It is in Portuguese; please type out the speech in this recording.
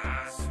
Ah,